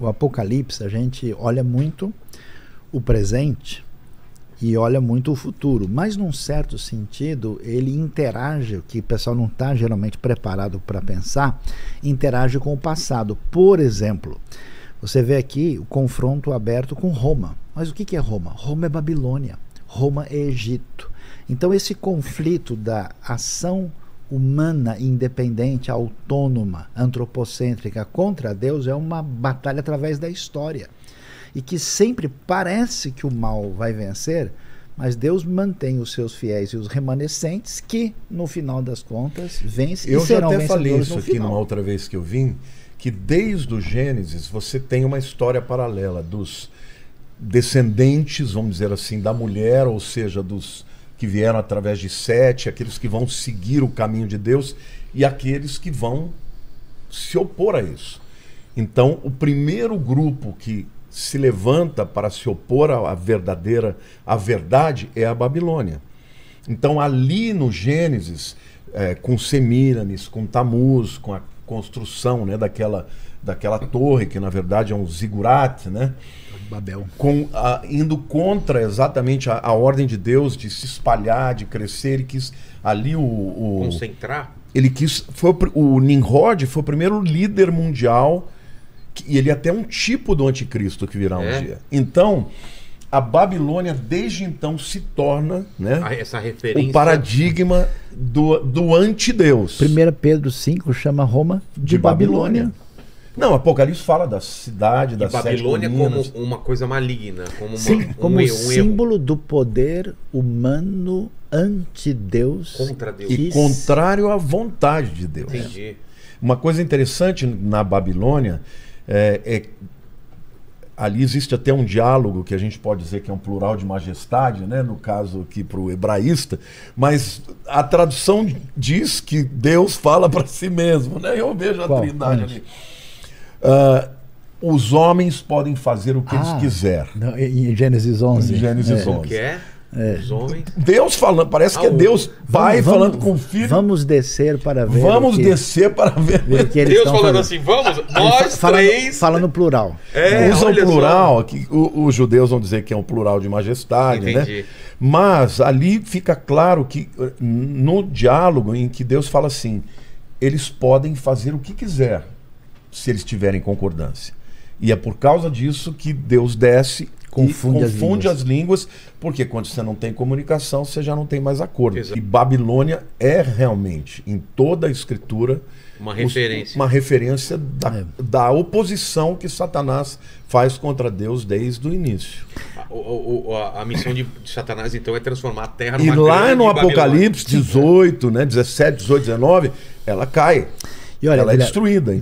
o Apocalipse, a gente olha muito o presente e olha muito o futuro, mas num certo sentido ele interage, o que o pessoal não está geralmente preparado para pensar, interage com o passado. Por exemplo, você vê aqui o confronto aberto com Roma. Mas o que é Roma? Roma é Babilônia, Roma é Egito. Então esse conflito da ação humana, independente, autônoma, antropocêntrica contra Deus é uma batalha através da história. E que sempre parece que o mal vai vencer, mas Deus mantém os seus fiéis e os remanescentes que, no final das contas, vencem Eu e já serão até falei vencedores isso aqui final. numa outra vez que eu vim, que desde o Gênesis você tem uma história paralela dos descendentes, vamos dizer assim, da mulher, ou seja, dos que vieram através de Sete, aqueles que vão seguir o caminho de Deus e aqueles que vão se opor a isso. Então, o primeiro grupo que se levanta para se opor à verdadeira, à verdade, é a Babilônia. Então, ali no Gênesis, é, com Semíramis, com Tamuz, com a construção né, daquela, daquela torre, que na verdade é um zigurat, né? Babel. com a- indo contra exatamente a, a ordem de Deus de se espalhar, de crescer, ele quis ali o, o- Concentrar. ele quis foi o, Nimrod foi o primeiro líder mundial que- e ele é até um tipo do anticristo que virá É? um dia. Então a Babilônia desde então se torna, né, a- Essa referência. o paradigma do, do antideus. 1 Pedro 5 chama Roma de, de Babilônia. Babilônia. Não, Apocalipse fala da cidade, sete Babilônia como uma coisa maligna. Como, uma, Sim, um como um erro símbolo do poder humano anti-Deus. contra Deus. e contrário à vontade de Deus. Entendi. Uma coisa interessante na Babilônia é, é- ali existe até um diálogo que a gente pode dizer que é um plural de majestade, né? no caso aqui para o hebraísta, mas a tradução diz que Deus fala para si mesmo. Né? Eu vejo a Qual? trindade ali. Ah, os homens podem fazer o que eles Ah, quiserem. não, Em Gênesis 11. Em Gênesis É. 11. O que é? Os homens. Deus falando, parece que Ah, é o- Deus pai Vamos- falando com o filho. Vamos descer para ver. Vamos que, descer para ver. ver o que eles Deus estão falando fazendo. assim, vamos, nós fa- falando, três. Fala no plural. É, Usa o olha só. plural, que o- os judeus vão dizer que é um plural de majestade, Entendi. né? Mas ali fica claro que no diálogo em que Deus fala assim, eles podem fazer o que quiser, se eles tiverem concordância. E é por causa disso que Deus desce Confunde e as confunde línguas. as línguas, porque quando você não tem comunicação, você já não tem mais acordo. Exato. E Babilônia é realmente, em toda a escritura, Uma referência. uma referência da, É. da oposição que Satanás faz contra Deus desde o início. O- o- o- a, a missão de, de Satanás, então, é transformar a Terra E numa lá grande no Babilônia. Apocalipse 18, né, 17, 18, 19, ela cai. E olha, ela é destruída.